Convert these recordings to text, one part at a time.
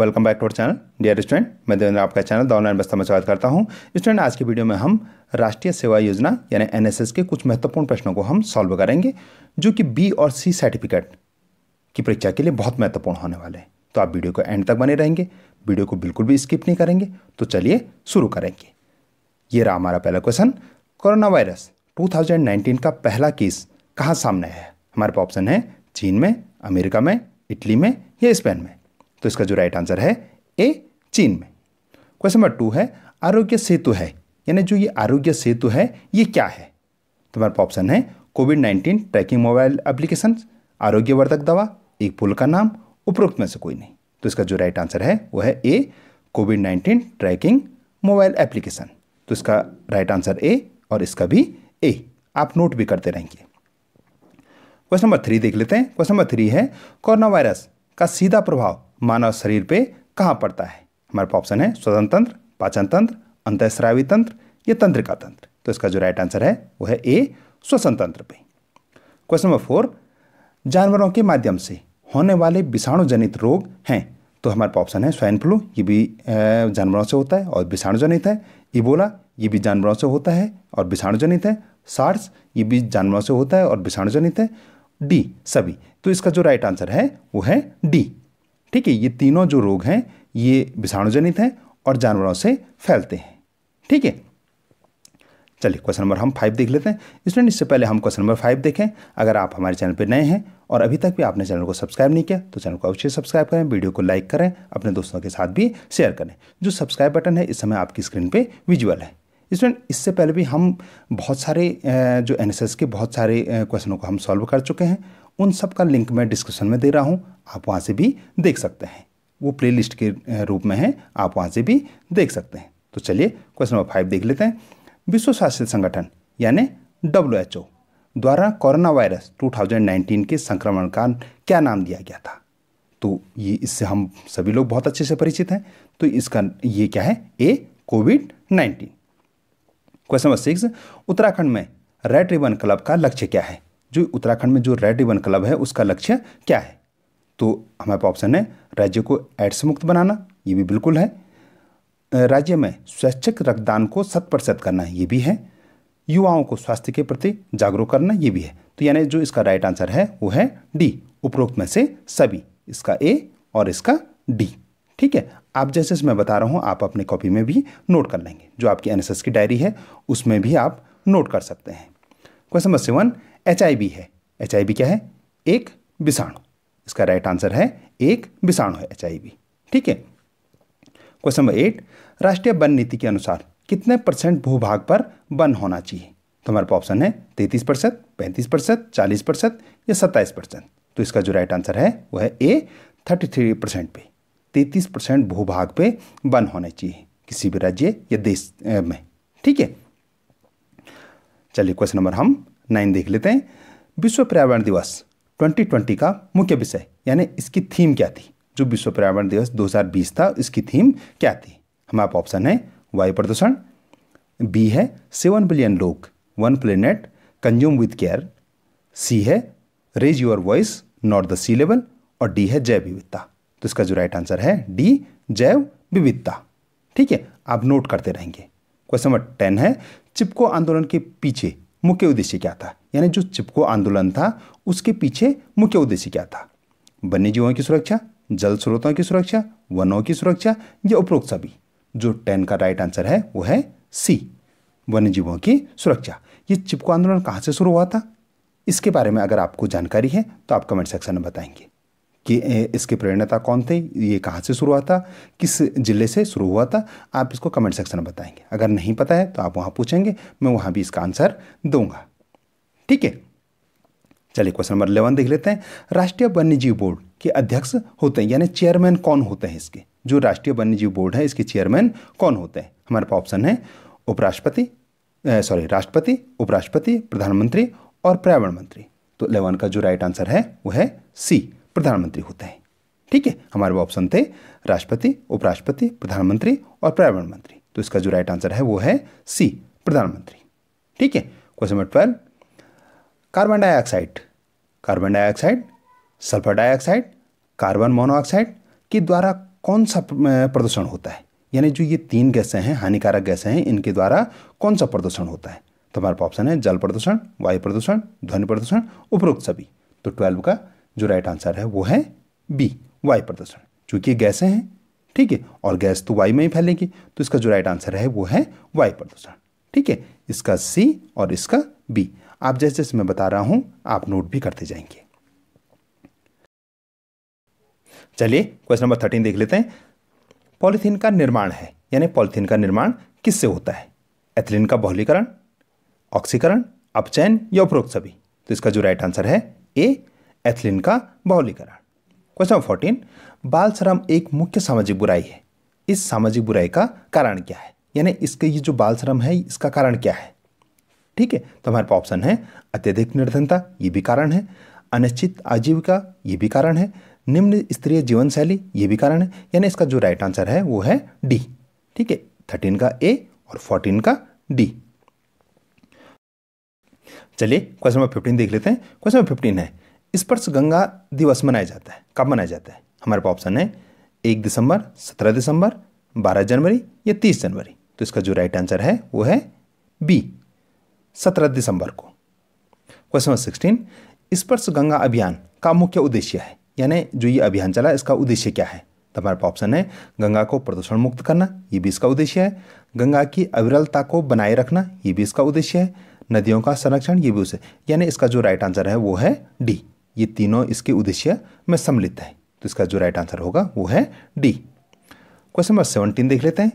Welcome back to our channel dear student मैं देवेंद्र आपका channel the online बस्ता में स्वागत करता हूँ। स्टूडेंट आज की वीडियो में हम राष्ट्रीय सेवा योजना, यानी एनएसएस के कुछ महत्वपूर्ण प्रश्नों को हम सॉल्व करेंगे, जो कि बी और सी सर्टिफिकेट की परीक्षा के लिए बहुत महत्वपूर्ण होने वाले हैं। तो आप वीडियो को एंड तक बने रहेंगे। वीडियो को बिल्कुल भी स्किप नहीं करेंगे। तो चलिए शुरू करेंगे। ये रहा हमारा पहला क्वेश्चन कोरोना वायरस 2019 का पहला केस कहाँ सामने आया हमारे पास ऑप्शन है चीन में, अमेरिका में, इटली में या स्पेन में। तो इसका जो राइट आंसर है ए चीन में। क्वेश्चन नंबर टू है, आरोग्य सेतु है। यानी जो ये आरोग्य सेतु है, ये क्या है? तो हमारे ऑप्शन है covid nineteen tracking mobile application आरोग्यवर्धक दवा, एक पुल का नाम, उपरोक्त में से कोई नहीं। तो इसका जो राइट आंसर है, वो है A covid nineteen tracking mobile application तो इसका राइट आंसर ए और इसका भी ए आप नोट भी करते रहेंगे। क्वेश्चन नंबर थ्री देख लेते हैं। क्वेश्चन नंबर थ्री है कोरोना वायरस का सीधा प्रभाव। मानव शरीर पे कहाँ पड़ता है? हमारे पास ऑप्शन है स्वतंत्र तंत्र, पाचन तंत्र, अंतस्रावी तंत्र, या तंत्रिका तंत्र। तो इसका जो राइट आंसर है, वो है ए श्वसन तंत्र पे। क्वेश्चन नंबर फोर जानवरों के माध्यम से होने वाले विषाणु जनित रोग हैं। तो हमारे पास ऑप्शन है स्वाइन फ्लू, ये भी जानवरों से होता है और विषाणु जनित है। इबोला ये भी जानवरों से होता है और विषाणु जनित है। सार्स ये भी जानवरों से होता है और विषाणु जनित है। डी सभी। तो इसका जो राइट आंसर है, वो है डी ठीक है, ये तीनों जो रोग हैं, ये विषाणुजनित हैं और जानवरों से फैलते हैं। ठीक है? चलिए क्वेश्चन नंबर हम फाइव देख लेते हैं। स्टूडेंट इससे पहले हम क्वेश्चन नंबर फाइव देखें। अगर आप हमारे चैनल पर नए हैं और अभी तक भी आपने चैनल को सब्सक्राइब नहीं किया तो चैनल को अवश्य सब्सक्राइब करें वीडियो को लाइक करें, अपने दोस्तों के साथ भी शेयर करें। जो सब्सक्राइब बटन है, इस समय आपकी स्क्रीन पर विजुअल है। स्टूडेंट इससे पहले भी हम बहुत सारे जो एन के बहुत सारे क्वेश्चनों को हम सॉल्व कर चुके हैं। उन सब का लिंक मैं डिस्क्रिप्शन में दे रहा हूँ, आप वहाँ से भी देख सकते हैं। वो प्लेलिस्ट के रूप में है, आप वहाँ से भी देख सकते हैं। तो चलिए, क्वेश्चन नंबर फाइव देख लेते हैं। विश्व स्वास्थ्य संगठन, यानी डब्ल्यूएचओ द्वारा कोरोना वायरस 2019 के संक्रमण का क्या नाम दिया गया था? तो ये इससे हम सभी लोग बहुत अच्छे से परिचित हैं। तो इसका, ये क्या है? A, covid nineteen. Question number six, Uttarakhand में रेड रिबन क्लब का लक्ष्य क्या है? जो उत्तराखंड में जो रेड रिबन क्लब है, उसका लक्ष्य क्या है? तो हमारे पास ऑप्शन है, राज्य को एड्स मुक्त बनाना, ये भी बिल्कुल है। राज्य में स्वैच्छिक रक्तदान को शत प्रतिशत करना, ये भी है। युवाओं को स्वास्थ्य के प्रति जागरूक करना, ये भी है। तो यानी जो इसका राइट आंसर है, वो है डी, उपरोक्त में से सभी, इसका ए और इसका डी। ठीक है? आप जैसे मैं बता रहा हूँ, आप अपने कॉपी में भी नोट कर लेंगे। जो आपकी एनएसएस की डायरी है, उसमें भी आप नोट कर सकते हैं। क्वेश्चन नंबर सेवन एचआईबी है। एचआईबी क्या है? एक विषाणु। इसका राइट आंसर है, एक विषाणु है एचआईबी ठीक है? क्वेश्चन नंबर एट राष्ट्रीय वन नीति के अनुसार कितने परसेंट भूभाग पर वन होना चाहिए? तो हमारे पास ऑप्शन है तैतीस प्रतिशत पैंतीस प्रतिशत चालीस प्रतिशत या सत्ताईस परसेंट। तो इसका जो राइट आंसर है वह है ए थर्टी थ्री परसेंट पे। तैतीस परसेंट भूभाग पे वन होने चाहिए, किसी भी राज्य या देश में। ठीक है? चलिए क्वेश्चन नंबर हम नाइन देख लेते हैं। विश्व पर्यावरण दिवस 2020 का मुख्य विषय, यानी इसकी थीम क्या थी? जो विश्व पर्यावरण दिवस 2020 था, इसकी थीम क्या थी? हमारे ऑप्शन है, वायु प्रदूषण, बी है सेवन बिलियन लोग, one planet, consume with care, C है raise your voice not the sea level और डी है जैव विविधता। तो इसका जो राइट आंसर है, डी, जैव विविधता। ठीक है, आप नोट करते रहेंगे। क्वेश्चन नंबर टेन है, चिपको आंदोलन के पीछे मुख्य उद्देश्य क्या था? यानी जो चिपको आंदोलन था, उसके पीछे मुख्य उद्देश्य क्या था? वन्य जीवों की सुरक्षा, जल स्रोतों की सुरक्षा, वनों की सुरक्षा, या उपरोक्त सभी। जो टेन का राइट आंसर है, वो है सी वन्य जीवों की सुरक्षा। ये चिपको आंदोलन कहाँ से शुरू हुआ था? इसके बारे में अगर आपको जानकारी है तो आप कमेंट सेक्शन में बताएँगे। कि इसके प्रेरणता कौन थे? ये कहाँ से शुरू हुआ था? किस ज़िले से शुरू हुआ था? आप इसको कमेंट सेक्शन में बताएँगे। अगर नहीं पता है तो आप वहाँ पूछेंगे, मैं वहाँ भी इसका आंसर दूँगा। ठीक है? चलिए क्वेश्चन नंबर इलेवन देख लेते हैं। राष्ट्रीय वन्यजीव बोर्ड के अध्यक्ष होते हैं, यानी चेयरमैन कौन होते हैं इसके? जो राष्ट्रीय वन्यजीव बोर्ड है, इसके चेयरमैन कौन होते हैं? हमारे पास ऑप्शन है उपराष्ट्रपति सॉरी, राष्ट्रपति, उपराष्ट्रपति, प्रधानमंत्री और पर्यावरण मंत्री। तो इलेवन का जो राइट आंसर है, वो है सी। प्रधानमंत्री होते हैं। ठीक है? हमारे वो ऑप्शन थे राष्ट्रपति, उपराष्ट्रपति, प्रधानमंत्री और पर्यावरण मंत्री। तो इसका जो राइट आंसर है वो है सी प्रधानमंत्री। ठीक है? Question number twelve carbon dioxide carbon dioxide sulphur dioxide carbon monoxide के द्वारा कौन सा प्रदूषण होता है? यानी जो ये तीन गैसें हैं, हानिकारक गैसें हैं, इनके द्वारा कौन सा प्रदूषण होता है? तो हमारे ऑप्शन है जल प्रदूषण, वायु प्रदूषण, ध्वनि प्रदूषण, उपरोक्त सभी। तो ट्वेल्व का जो राइट आंसर है, वो है बी वायु प्रदूषण चूँकि गैसें हैं, ठीक है, और गैस तो वायु में ही फैलेगी तो इसका जो राइट आंसर है, वो है वायु प्रदूषण ठीक है, इसका सी और इसका बी आप जैसे जैसे मैं बता रहा हूँ, आप नोट भी करते जाएँगे। चलिए क्वेश्चन नंबर थर्टीन देख लेते हैं। पॉलिथीन का निर्माण है, यानी पॉलिथीन का निर्माण किससे होता है? एथिलीन का बहुलीकरण ऑक्सीकरण अपचयन या उपरोक्त सभी। तो इसका जो राइट आंसर है ए एथिलीन का बहुलीकरण। क्वेश्चन नंबर फोर्टीन बाल श्रम एक मुख्य सामाजिक बुराई है। इस सामाजिक बुराई का कारण क्या है? यानी इसके ये जो बाल श्रम है, इसका कारण क्या है? ठीक है तो हमारे पास ऑप्शन है अत्यधिक निर्धनता, ये भी कारण है। अनिश्चित आजीविका, ये भी कारण है। निम्न स्तरीय जीवन शैली ये भी कारण है। यानी इसका जो राइट आंसर है, वो है डी ठीक है थर्टीन का ए और फोर्टीन का डी चलिए क्वेश्चन नंबर फिफ्टीन देख लेते हैं। क्वेश्चन नंबर फिफ्टीन है स्पर्श गंगा दिवस मनाया जाता है। कब मनाया जाता है? हमारे पास ऑप्शन है, एक दिसंबर, सत्रह दिसंबर, बारह जनवरी या तीस जनवरी। तो इसका जो राइट आंसर है, वो है बी सत्रह दिसंबर को। क्वेश्चन नंबर सिक्सटीन स्पर्श गंगा अभियान का मुख्य उद्देश्य है? यानी जो ये अभियान चला, इसका उद्देश्य क्या है? तो हमारे पास ऑप्शन है, गंगा को प्रदूषण मुक्त करना, ये भी इसका उद्देश्य है। गंगा की अविरलता को बनाए रखना, ये भी इसका उद्देश्य है। नदियों का संरक्षण, ये भी उसे, यानी इसका जो राइट आंसर है, वो है डी ये तीनों इसके उद्देश्य में सम्मिलित है। तो इसका जो राइट आंसर होगा, वो है डी क्वेश्चन नंबर सेवनटीन देख लेते हैं।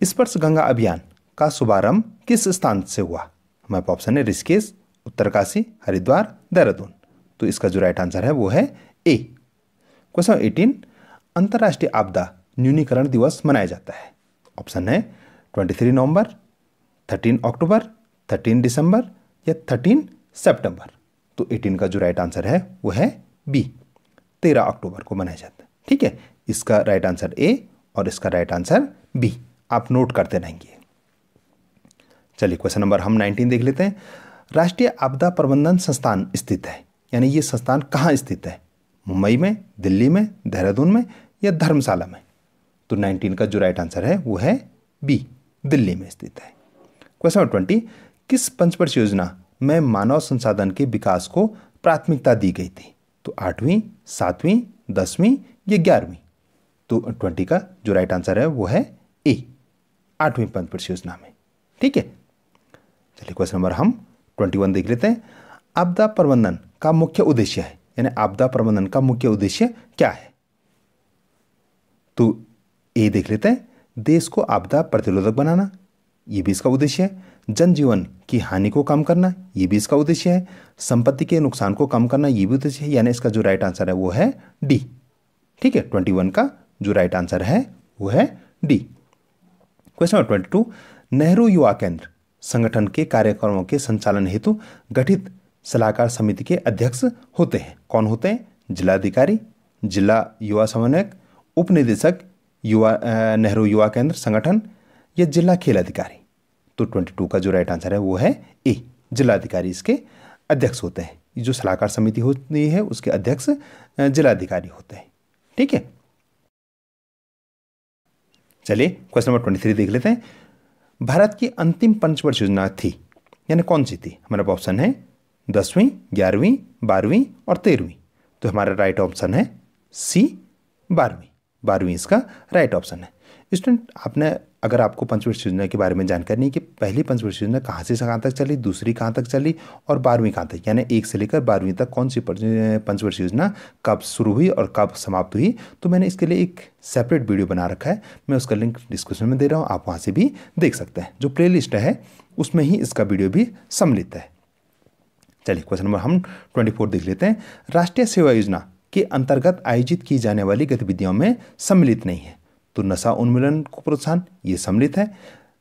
स्पर्श गंगा अभियान का शुभारंभ किस स्थान से हुआ? हमारे ऑप्शन है ऋषिकेश, उत्तरकाशी, हरिद्वार, देहरादून। तो इसका जो राइट आंसर है, वो है ए क्वेश्चन एटीन अंतर्राष्ट्रीय आपदा न्यूनीकरण दिवस मनाया जाता है। ऑप्शन है ट्वेंटी थ्री नवंबर थर्टीन अक्टूबर थर्टीन दिसंबर या थर्टीन सितंबर। तो एटीन का जो राइट आंसर है, वो है बी तेरह अक्टूबर को मनाया जाता है। ठीक है? इसका राइट आंसर ए और इसका राइट आंसर बी आप नोट करते रहेंगे। चलिए क्वेश्चन नंबर हम नाइनटीन देख लेते हैं। राष्ट्रीय आपदा प्रबंधन संस्थान स्थित है। यानी ये संस्थान कहाँ स्थित है? मुंबई में, दिल्ली में, देहरादून में या धर्मशाला में? तो 19 का जो राइट आंसर है, वो है बी दिल्ली में स्थित है। क्वेश्चन नंबर ट्वेंटी किस पंचवर्ष योजना में मानव संसाधन के विकास को प्राथमिकता दी गई थी। तो आठवीं, सातवीं, दसवीं, या ग्यारहवीं। तो ट्वेंटी का जो राइट आंसर है, वो है ए आठवीं पंचवर्ष योजना में। ठीक है? चलिए क्वेश्चन नंबर हम ट्वेंटी वन देख लेते हैं। आपदा प्रबंधन का मुख्य उद्देश्य है, यानी आपदा प्रबंधन का मुख्य उद्देश्य क्या है? तो ए देख लेते हैं। देश को आपदा प्रतिरोधक बनाना, ये भी इसका उद्देश्य है। जनजीवन की हानि को कम करना, ये भी इसका उद्देश्य है। संपत्ति के नुकसान को कम करना, ये भी उद्देश्य है। यानी इसका जो राइट आंसर है वो है डी ठीक है? ट्वेंटी वन का जो राइट आंसर है वो है D question number twenty two Nehru Yuva Kendra, Sangathan के कार्यक्रमों के संचालन हेतु गठित सलाहकार समिति के अध्यक्ष होते हैं। कौन होते हैं? जिलाधिकारी, जिला युवा समन्वयक उप निदेशक युवा नेहरू युवा केंद्र, संगठन या जिला खेल अधिकारी। तो ट्वेंटी टू का जो राइट आंसर है, वो है ए जिलाधिकारी इसके अध्यक्ष होते हैं। जो सलाहकार समिति होती है, उसके अध्यक्ष जिलाधिकारी होते हैं। ठीक है? चलिए क्वेश्चन नंबर ट्वेंटी थ्री देख लेते हैं। भारत की अंतिम पंचवर्ष योजना थी, यानी कौन सी थी? हमारा ऑप्शन है दसवीं, ग्यारहवीं, बारहवीं और तेरहवीं। तो हमारा राइट ऑप्शन है सी बारहवीं। बारहवीं इसका राइट ऑप्शन है। स्टूडेंट आपने, अगर आपको पंचवर्ष योजना के बारे में जानकारी नहीं कि पहली पंचवर्ष योजना कहाँ से कहाँ तक चली, दूसरी कहाँ तक चली और बारहवीं कहाँ तक, यानी एक से लेकर बारहवीं तक कौन सी पंचवर्ष योजना कब शुरू हुई और कब समाप्त हुई तो मैंने इसके लिए एक सेपरेट वीडियो बना रखा है। मैं उसका लिंक डिस्क्रिप्शन में दे रहा हूँ, आप वहाँ से भी देख सकते हैं। जो प्ले है, उसमें ही इसका वीडियो भी सम्मिलित है। चलिए क्वेश्चन नंबर हम ट्वेंटी देख लेते हैं। राष्ट्रीय सेवा योजना के अंतर्गत आयोजित की जाने वाली गतिविधियों में सम्मिलित नहीं है। तो नशा उन्मूलन को प्रोत्साहन, ये सम्मिलित है।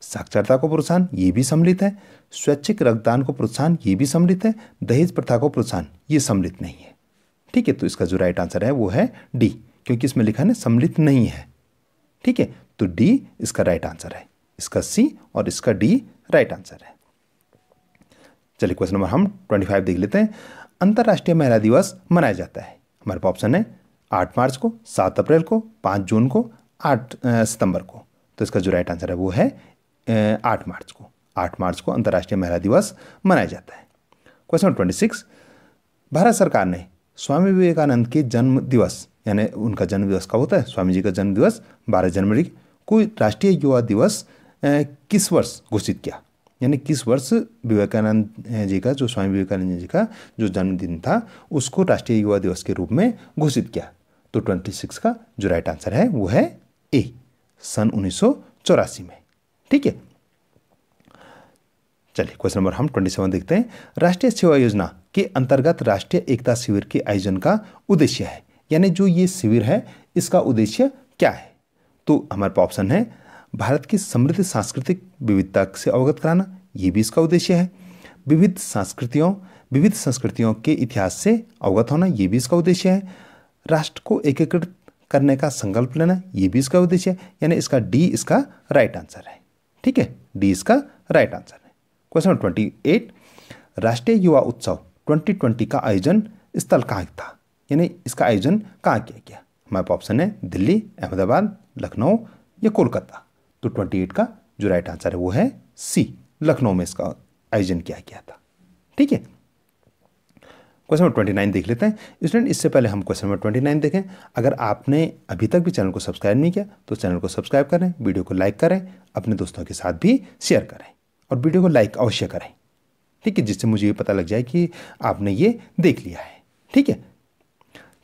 साक्षरता को प्रोत्साहन, ये भी सम्मिलित है। स्वैच्छिक रक्तदान को प्रोत्साहन, ये भी सम्मिलित है। दहेज प्रथा को प्रोत्साहन, ये सम्मिलित नहीं है। ठीक है तो इसका जो राइट आंसर है वो है डी, क्योंकि इसमें लिखा है सम्मिलित नहीं है। ठीक है तो डी इसका राइट आंसर है। इसका सी और इसका डी राइट आंसर है। चलिए क्वेश्चन नंबर हम ट्वेंटी फाइव देख लेते हैं। अंतर्राष्ट्रीय महिला दिवस मनाया जाता है। हमारे पास ऑप्शन है आठ मार्च को, सात अप्रैल को, पाँच जून को, आठ सितंबर को। तो इसका जो राइट आंसर है वो है आठ मार्च को। आठ मार्च को अंतर्राष्ट्रीय महिला दिवस मनाया जाता है। क्वेश्चन ट्वेंटी सिक्स भारत सरकार ने स्वामी विवेकानंद के जन्म दिवस, यानी उनका जन्म दिवस कब होता है? स्वामी जी का जन्म दिवस बारह जनवरी को राष्ट्रीय युवा दिवस किस वर्ष घोषित किया? यानी किस वर्ष विवेकानंद जी का, जो स्वामी विवेकानंद जी का जो जन्मदिन था, उसको राष्ट्रीय युवा दिवस के रूप में घोषित किया। तो ट्वेंटी सिक्स का जो राइट आंसर है, वो है ए, सन उन्नीस सौ चौरासी में। ठीक है? चलिए, क्वेश्चन नंबर हम ट्वेंटी सेवन देखते हैं। राष्ट्रीय सेवा योजना के अंतर्गत राष्ट्रीय एकता शिविर के आयोजन का उद्देश्य है। यानी जो ये शिविर है, इसका उद्देश्य क्या है? तो हमारे पास ऑप्शन है भारत की समृद्ध सांस्कृतिक विविधता से अवगत कराना, ये भी इसका उद्देश्य है। विविध संस्कृतियों विविध संस्कृतियों के इतिहास से अवगत होना, ये भी इसका उद्देश्य है। राष्ट्र को एकीकृत करने का संकल्प लेना, ये भी इसका उद्देश्य है। यानी इसका डी इसका राइट आंसर है। ठीक है? डी इसका राइट आंसर है। क्वेश्चन नंबर ट्वेंटी एट राष्ट्रीय युवा उत्सव 2020 का आयोजन स्थल कहाँ था? यानी इसका आयोजन कहाँ किया गया? हमारे ऑप्शन है दिल्ली, अहमदाबाद, लखनऊ या कोलकाता। तो 28 का जो राइट आंसर है वो है सी लखनऊ में इसका आयोजन किया गया था। ठीक है? क्वेश्चन नंबर ट्वेंटी नाइन देख लेते हैं। स्टूडेंट इससे पहले हम क्वेश्चन नंबर ट्वेंटी नाइन देखें। अगर आपने अभी तक भी चैनल को सब्सक्राइब नहीं किया तो चैनल को सब्सक्राइब करें वीडियो को लाइक करें, अपने दोस्तों के साथ भी शेयर करें और वीडियो को लाइक अवश्य करें। ठीक है? जिससे मुझे ये पता लग जाए कि आपने ये देख लिया है। ठीक है?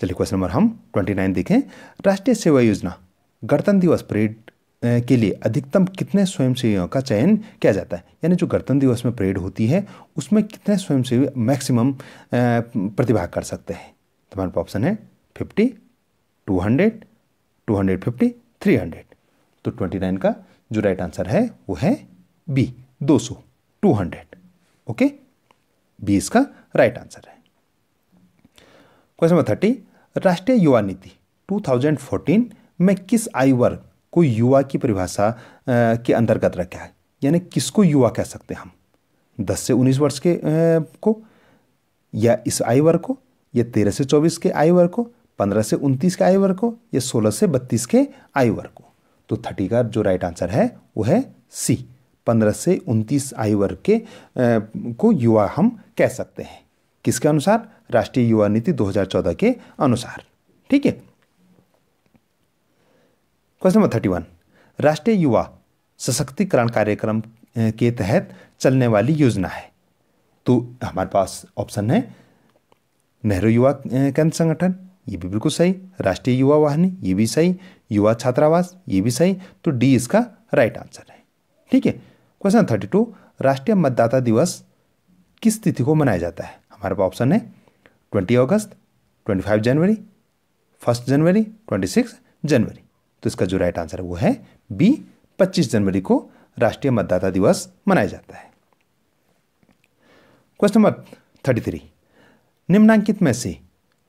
चलिए क्वेश्चन नंबर हम ट्वेंटी नाइन देखें। राष्ट्रीय सेवा योजना, गणतंत्र दिवस परेड के लिए अधिकतम कितने स्वयंसेवियों का चयन किया जाता है? यानी जो गणतंत्र दिवस में परेड होती है, उसमें कितने स्वयंसेवी मैक्सिमम प्रतिभाग कर सकते हैं? तो हमारे पास ऑप्शन है fifty two hundred two hundred fifty three hundred तो ट्वेंटी नाइन का जो राइट आंसर है, वो है बी दो सौ टू हंड्रेड ओके बी इसका राइट आंसर है. क्वेश्चन नंबर थर्टी राष्ट्रीय युवा नीति 2014 में किस आयु वर्ग को युवा की परिभाषा के अंतर्गत रखा है। यानी किसको युवा कह सकते हैं हम? 10 से 19 वर्ष के को? या इस आयु वर्ग को? या 13 से 24 के आयु वर्ग को? 15 से 29 के आयु वर्ग को? या 16 से 32 के आयु वर्ग को? तो थर्टी का जो राइट आंसर है, वो है सी। 15 से 29 आयु वर्ग के को युवा हम कह सकते हैं। किसके अनुसार? राष्ट्रीय युवा नीति 2014 के अनुसार। ठीक है? क्वेश्चन नंबर थर्टी वन राष्ट्रीय युवा सशक्तिकरण कार्यक्रम के तहत चलने वाली योजना है। तो हमारे पास ऑप्शन है नेहरू युवा केंद्र संगठन। ये भी बिल्कुल सही। राष्ट्रीय युवा वाहिनी, ये भी सही। युवा छात्रावास, ये भी सही। तो डी इसका राइट आंसर है। ठीक है? क्वेश्चन थर्टी टू राष्ट्रीय मतदाता दिवस किस तिथि को मनाया जाता है? हमारे पास ऑप्शन है ट्वेंटी अगस्त ट्वेंटी फाइव जनवरी फ़र्स्ट जनवरी ट्वेंटी सिक्स जनवरी तो इसका जो राइट आंसर है वो है बी पच्चीस जनवरी को राष्ट्रीय मतदाता दिवस मनाया जाता है। क्वेश्चन नंबर थर्टी थ्री निम्नांकित में से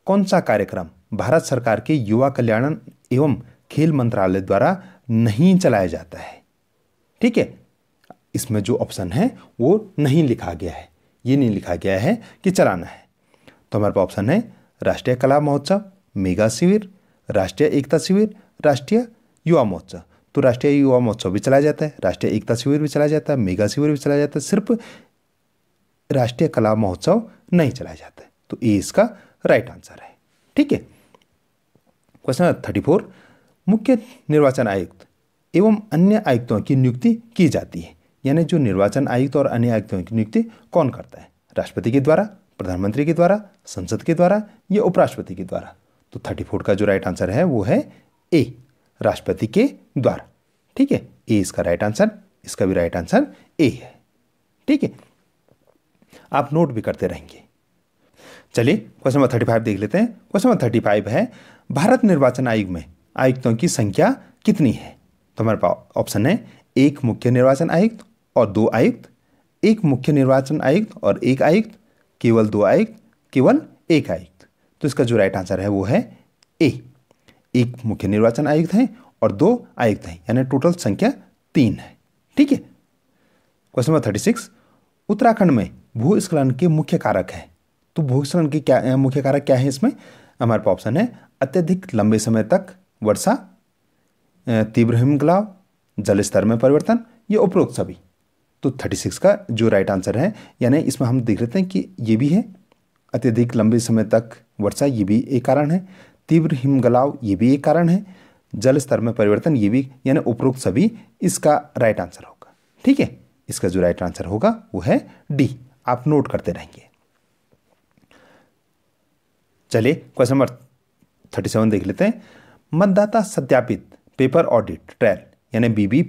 कौन सा कार्यक्रम भारत सरकार के युवा कल्याण एवं खेल मंत्रालय द्वारा नहीं चलाया जाता है? ठीक है, इसमें जो ऑप्शन है वो नहीं लिखा गया है। ये नहीं लिखा गया है कि चलाना है। तो हमारे पास ऑप्शन है राष्ट्रीय कला महोत्सव, मेगा शिविर राष्ट्रीय एकता शिविर, राष्ट्रीय युवा महोत्सव तो राष्ट्रीय युवा महोत्सव भी चलाया जाता है, राष्ट्रीय एकता शिविर भी चलाया जाता है, मेगा शिविर भी चलाया जाता है, सिर्फ़ राष्ट्रीय कला महोत्सव नहीं चलाया जाता है। तो ये इसका राइट आंसर है। ठीक है? क्वेश्चन थर्टी फोर मुख्य निर्वाचन आयुक्त एवं अन्य आयुक्तों की नियुक्ति की जाती है। यानी जो निर्वाचन आयुक्त और अन्य आयुक्तों की नियुक्ति कौन करता है? राष्ट्रपति के द्वारा, प्रधानमंत्री के द्वारा, संसद के द्वारा या उपराष्ट्रपति के द्वारा? तो थर्टी फोर का जो राइट आंसर है, वो है ए राष्ट्रपति के द्वारा। ठीक है? ए इसका राइट आंसर इसका भी राइट आंसर ए है। ठीक है? आप नोट भी करते रहेंगे। चलिए क्वेश्चन नंबर थर्टी फाइव देख लेते हैं। क्वेश्चन नंबर थर्टी फाइव है, भारत निर्वाचन आयोग में आयुक्तों की संख्या कितनी है? तो हमारे पास ऑप्शन है, एक मुख्य निर्वाचन आयुक्त और दो आयुक्त। एक मुख्य निर्वाचन आयुक्त और एक आयुक्त, केवल दो आयुक्त, केवल एक आयुक्त। तो इसका जो राइट आंसर है वो है ए एक मुख्य निर्वाचन आयुक्त है और दो आयुक्त हैं, यानी टोटल संख्या तीन है। ठीक है? Question number thirty six Uttarakhand में भूस्खलन के मुख्य कारक है। तो भूस्खलन के क्या मुख्य कारक क्या है इसमें? हमारे पास ऑप्शन है अत्यधिक लंबे समय तक वर्षा तीव्र हिमग्लाव जल स्तर में परिवर्तन, ये उपरोक्त सभी। तो 36 का जो राइट आंसर है, यानी इसमें हम देख लेते हैं कि ये भी है अत्यधिक लंबे समय तक वर्षा ये भी एक कारण है। तीव्र हिमगलाव ये भी एक कारण है। जल स्तर में परिवर्तन ये भी यानी उपरोक्त सभी इसका राइट आंसर होगा। ठीक है? इसका जो राइट आंसर होगा वो है डी आप नोट करते रहेंगे। चलिए क्वेश्चन नंबर थर्टी सेवन देख लेते हैं। मतदाता सत्यापित पेपर ऑडिट ट्रायल यानी बीबी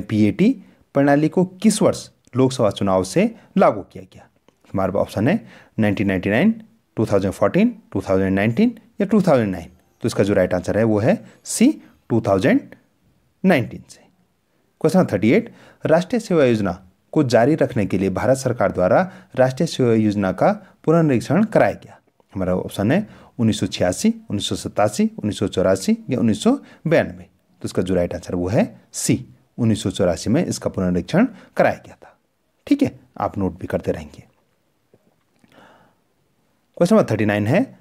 पीएटी प्रणाली को किस वर्ष लोकसभा चुनाव से लागू किया गया? हमारे ऑप्शन है 1999, 2014, 2019 या 2009 तो इसका जो राइट आंसर है वो है सी 2019 से। क्वेश्चन थर्टी एट राष्ट्रीय सेवा योजना को जारी रखने के लिए भारत सरकार द्वारा राष्ट्रीय सेवा योजना का पुनर्निरीक्षण कराया गया। हमारा ऑप्शन है उन्नीस सौ छियासी उन्नीस सौ सतासी उन्नीस सौ चौरासी या उन्नीस सौ बयानवे। तो इसका जो राइट आंसर वो है सी उन्नीस सौ चौरासी में इसका पुनरीक्षण कराया गया था। ठीक है आप नोट भी करते रहेंगे। क्वेश्चन नंबर थर्टी नाइन है,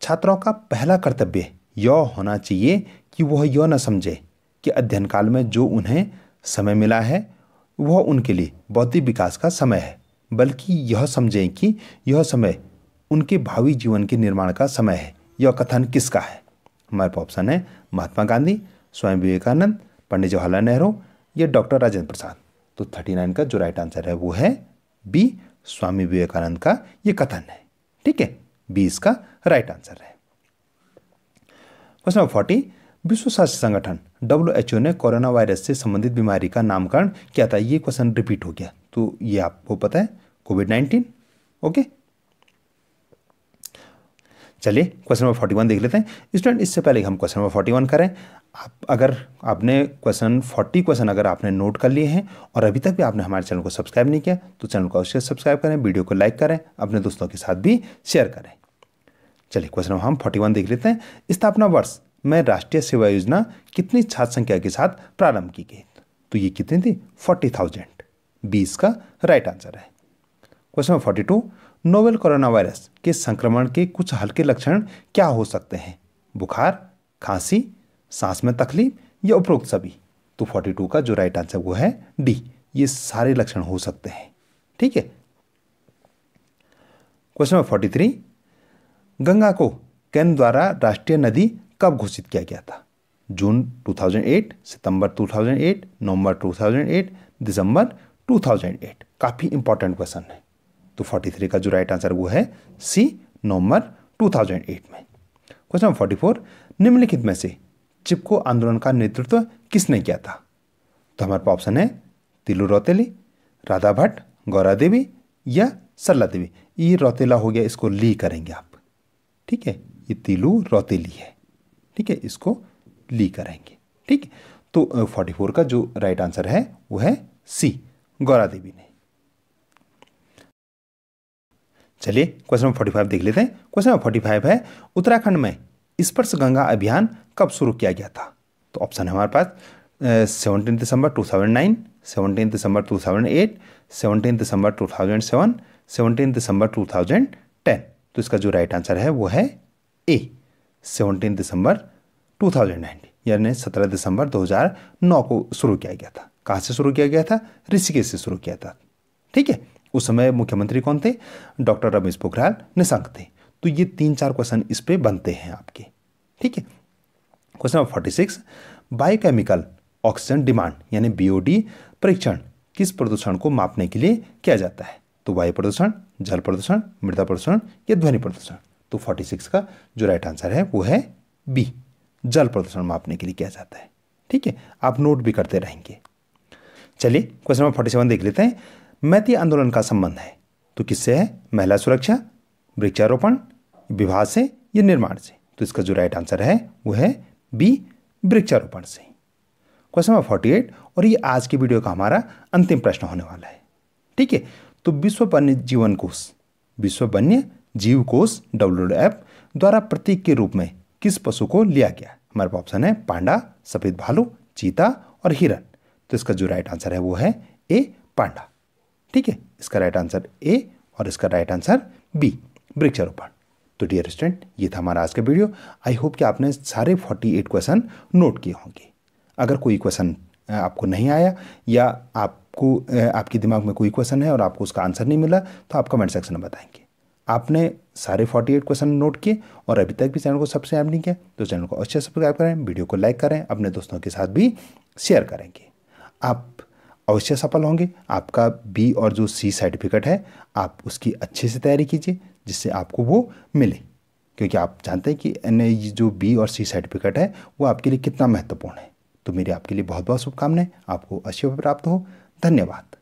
छात्रों का पहला कर्तव्य यह होना चाहिए कि वह यह न समझे कि अध्ययन काल में जो उन्हें समय मिला है, वह उनके लिए बौद्धिक विकास का समय है, बल्कि यह समझें कि यह समय उनके भावी जीवन के निर्माण का समय है। यह कथन किसका है? हमारे पास ऑप्शन है, महात्मा गांधी, स्वामी विवेकानंद, पंडित जवाहरलाल नेहरू या डॉक्टर राजेंद्र प्रसाद। तो थर्टी नाइन का जो राइट आंसर है वो है बी, स्वामी विवेकानंद का ये कथन है। ठीक है बी इसका राइट आंसर है। क्वेश्चन नंबर फोर्टी विश्व स्वास्थ्य संगठन डब्ल्यू एच ओ ने कोरोना वायरस से संबंधित बीमारी का नामकरण किया था। ये क्वेश्चन रिपीट हो गया। तो ये आपको पता है कोविड नाइन्टीन ओके चलिए क्वेश्चन नंबर फोर्टी वन देख लेते हैं। स्टूडेंट इससे पहले हम क्वेश्चन नंबर फोर्टी वन करें। आप, अगर आपने क्वेश्चन फोर्टी क्वेश्चन अगर आपने नोट कर लिए हैं और अभी तक भी आपने हमारे चैनल को सब्सक्राइब नहीं किया तो चैनल को अवश्य सब्सक्राइब करें वीडियो को लाइक करें, अपने दोस्तों के साथ भी शेयर करें। चलिए क्वेश्चन नंबर हम फोर्टी वन देख लेते हैं। स्थापना वर्ष में राष्ट्रीय सेवा योजना कितनी छात्र संख्या के साथ प्रारंभ की गई? तो ये कितनी थी? फोर्टी थाउज़ेंड बीस का राइट आंसर है। Question number forty two, novel corona virus के संक्रमण के कुछ हल्के लक्षण क्या हो सकते हैं? बुखार, खांसी, सांस में तकलीफ़ या उपरोक्त सभी? तो 42 का जो राइट आंसर वो है डी ये सारे लक्षण हो सकते हैं। ठीक है? Question number forty three, Ganga को केंद्र द्वारा राष्ट्रीय नदी कब घोषित किया गया था? जून 2008 सितंबर 2008 नवंबर 2008 दिसंबर 2008 काफ़ी इंपॉर्टेंट क्वेश्चन है। तो 43 का जो राइट आंसर वो है सी नवंबर 2008 में। क्वेश्चन नंबर 44 निम्नलिखित में से चिपको आंदोलन का नेतृत्व किसने किया था? तो हमारे पास ऑप्शन है तिलू रौतेली, राधा भट्ट, गौरा देवी या सरला देवी। ये रौतेला हो गया, इसको ली करेंगे आप। ठीक है? ये तिलू रौतेली है। ठीक है? इसको ली करेंगे। ठीक? तो 44 का जो राइट आंसर है वो है सी गौरा देवी ने। चलिए क्वेश्चन नंबर फोर्टी फाइव देख लेते हैं। क्वेश्चन नंबर फोर्टी फाइव है, उत्तराखंड में स्पर्श गंगा अभियान कब शुरू किया गया था? तो ऑप्शन है हमारे पास सेवनटीन दिसंबर टू थाउज़ेंड नाइन सेवनटीन दिसंबर टू थाउज़ेंड एट सेवनटीन दिसंबर टू थाउज़ेंड सेवन सेवनटीन दिसंबर टू थाउज़ेंड टेन तो इसका जो राइट आंसर है वो है ए सेवनटीन दिसंबर टू थाउज़ेंड नाइनटीन यानी सत्रह दिसंबर दो हज़ार नौ को शुरू किया गया था। कहाँ से शुरू किया गया था? ऋषिकेश से शुरू किया था। ठीक है? उस समय मुख्यमंत्री कौन थे? डॉक्टर रमेश पोखरियाल निशंक थे। तो ये तीन चार क्वेश्चन इस पर बनते हैं आपके। ठीक है? Question number forty six biochemical oxygen demand यानी बीओडी परीक्षण किस प्रदूषण को मापने के लिए किया जाता है? तो वायु प्रदूषण, जल प्रदूषण, मृदा प्रदूषण या ध्वनि प्रदूषण। तो 46 का जो राइट आंसर है वो है बी जल प्रदूषण मापने के लिए किया जाता है। ठीक है? आप नोट भी करते रहेंगे। चलिए क्वेश्चन नंबर फोर्टी सेवन देख लेते हैं। मैती आंदोलन का संबंध है। तो किससे है? महिला सुरक्षा, वृक्षारोपण, विवाह से या निर्माण से? तो इसका जो राइट आंसर है, वो है बी वृक्षारोपण से। क्वेश्चन नंबर फोर्टी एट और ये आज की वीडियो का हमारा अंतिम प्रश्न होने वाला है। ठीक है? तो विश्व वन्य जीवन कोष, विश्व वन्य जीव कोष डब्ल्यू एफ़ द्वारा प्रतीक के रूप में किस पशु को लिया गया? हमारे पास ऑप्शन है पांडा, सफ़ेद भालू, चीता और हिरण। तो इसका जो राइट आंसर है, वो है ए पांडा। ठीक है? इसका राइट आंसर ए और इसका राइट आंसर बी वृक्षारोपण। तो डियर स्टूडेंट ये था हमारा आज का वीडियो आई होप कि आपने सारे 48 क्वेश्चन नोट किए होंगे। अगर कोई क्वेश्चन आपको नहीं आया या आपको आपके दिमाग में कोई क्वेश्चन है और आपको उसका आंसर नहीं मिला तो आप कमेंट सेक्शन में बताएँगे। आपने सारे 48 क्वेश्चन नोट किए और अभी तक भी चैनल को सब्सक्राइब नहीं किया तो चैनल को अच्छे सब्सक्राइब करें वीडियो को लाइक करें, अपने दोस्तों के साथ भी शेयर करेंगे। आप अवश्य सफल होंगे। आपका बी और जो सी सर्टिफिकेट है, आप उसकी अच्छे से तैयारी कीजिए, जिससे आपको वो मिले। क्योंकि आप जानते हैं कि जो बी और सी सर्टिफिकेट है, वो आपके लिए कितना महत्वपूर्ण है। तो मेरी आपके लिए बहुत बहुत शुभकामनाएँ। आपको अच्छे प्राप्त हो। धन्यवाद।